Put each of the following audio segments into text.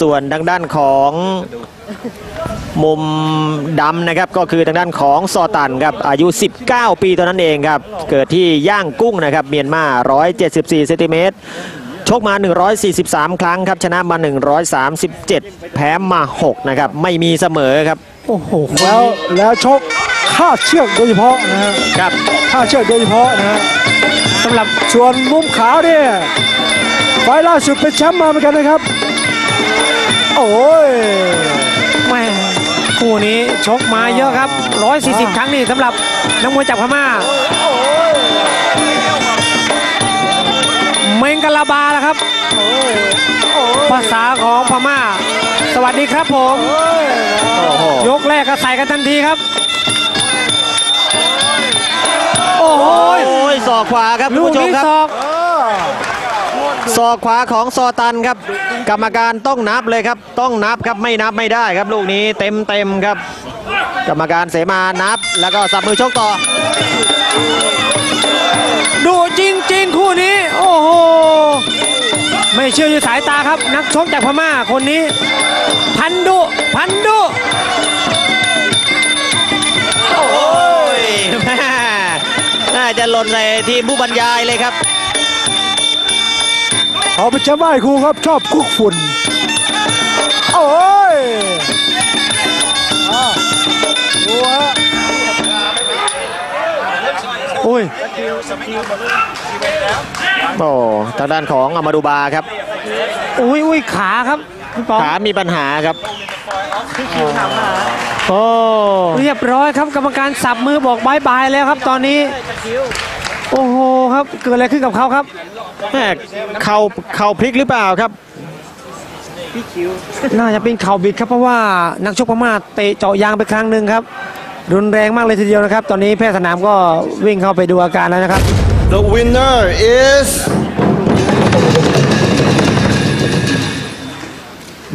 ส่วนทางด้านของมุมดำนะครับก็คือทางด้านของซอตันครับอายุ 19 ปีเท่านั้นเองครับเกิดที่ย่างกุ้งนะครับเมียนมา 174เซนติเมตรชกมา 143 ครั้งครับชนะมา 137 แพ้มา 6 นะครับ ไม่มีเสมอครับ โอ้โห แล้วแล้วชกฆ่าเชือกโดยเฉพาะนะฮะครับฆ่าเชือกโดยเฉพาะนะฮะสำหรับส่วนมุมขาวเนี่ยไฟล์ล่าสุดเป็นแชมป์มาเหมือนกันนะครับ โอ้ยแม่คู่นี้ชกมาเยอะครับ 140 ครั้งนี่สำหรับนักมวยจากพม่าเมงกะลาบาแล้วครับ ภาษาของพม่า สวัสดีครับผมโอ้โหยกแรกก็ใส่กันทันทีครับ โอ้โหโอ้ยศอกขวาครับคุณลูกผู้ชมนี้ครับศอก ศอกขวาของซอตันครับ กรรมการต้องนับเลยครับ ต้องนับครับไม่นับไม่ได้ครับ ลูกนี้เต็มเต็มๆครับ กรรมการเสมานับ แล้วก็สับมือชกต่อ ดูจริงๆคู่นี้ โอ้โหไม่เชื่ออยู่สายตาครับ นักชกจากพม่าคนนี้ พันดุพันดุโอ้ยแม่น่าจะหล่นใส่ทีมผู้บรรยายเลยครับ เขาเป็นแชมป์ไอ้ครูครับชอบคุกฝุ่น โอ้ยอะดูฮะโอ้ยโอ้ทางด้านของอามาดูบาครับ อุ้ยอุ้ยขาครับพี่ปองขามีปัญหาครับโอ้เรียบร้อยครับกรรมการสับมือบอกบายบายแล้วครับตอนนี้ โอ้โหครับเกิดอะไรขึ้นกับเขาครับแม่เข่าเข่าพลิกหรือเปล่าครับน่าจะเป็นเข่าบิดครับเพราะว่านักชกพม่าเตะเจาะยางไปครั้งหนึ่งครับ รุนแรงมากเลยทีเดียวนะครับ ตอนนี้แพทย์สนามก็วิ่งเข้าไปดูอาการแล้วนะครับ The winner is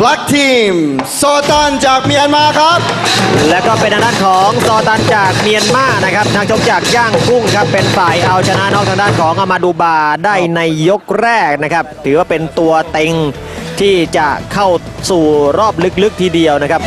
Black Team โซตันจากเมียนมาครับ และก็เป็นทางด้านของซอตันจากเมียนมานะครับนักชกจากย่างกุ้งครับเป็นฝ่ายเอาชนะนอกทางด้านของอามาดูบาได้ในยกแรกนะครับ ถือว่าเป็นตัวเต็งที่จะเข้าสู่รอบลึกๆทีเดียวนะครับ